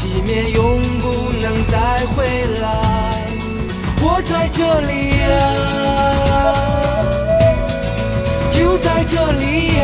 熄灭，永不能再回来。我在这里呀，就在这里呀。